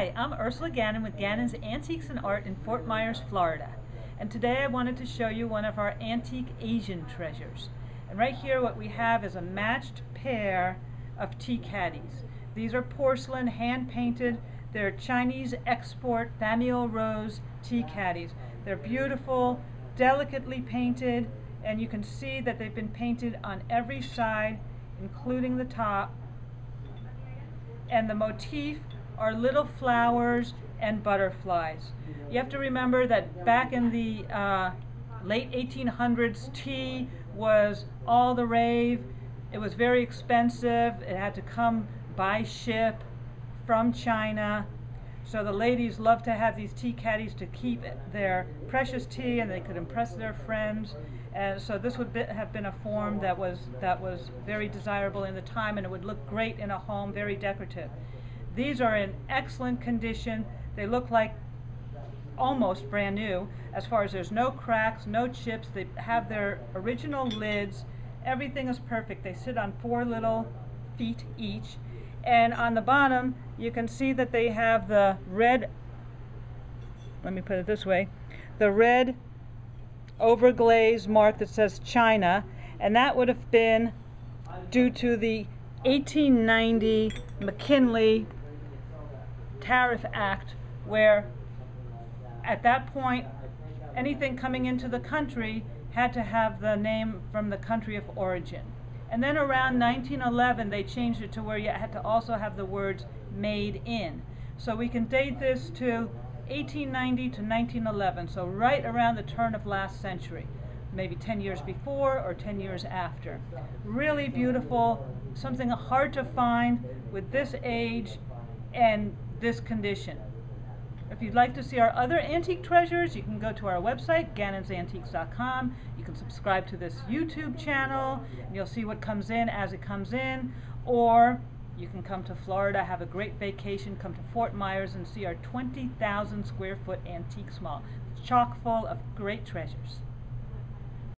Hi, I'm Ursula Gannon with Gannon's Antiques and Art in Fort Myers, Florida. And today I wanted to show you one of our antique Asian treasures. And right here what we have is a matched pair of tea caddies. These are porcelain, hand painted. They're Chinese export Famille Rose tea caddies. They're beautiful, delicately painted, and you can see that they've been painted on every side, including the top. And the motif are little flowers and butterflies. You have to remember that back in the uh, late 1800s, tea was all the rave. It was very expensive. It had to come by ship from China. So the ladies loved to have these tea caddies to keep their precious tea and they could impress their friends. And so this would be, have been a form that was, that was very desirable in the time and it would look great in a home, very decorative. These are in excellent condition. They look like almost brand new as far as there's no cracks, no chips. They have their original lids. Everything is perfect. They sit on four little feet each. And on the bottom, you can see that they have the red, let me put it this way, the red overglaze mark that says China. And that would have been due to the 1890 McKinley Tariff Act where at that point anything coming into the country had to have the name from the country of origin. And then around 1911 they changed it to where you had to also have the words made in. So we can date this to 1890 to 1911, so right around the turn of last century, maybe 10 years before or 10 years after. Really beautiful, something hard to find with this age and this condition. If you'd like to see our other antique treasures, you can go to our website, gannonsantiques.com. You can subscribe to this YouTube channel, and you'll see what comes in as it comes in. Or you can come to Florida, have a great vacation, come to Fort Myers and see our 20,000 square foot antique mall. It's chock full of great treasures.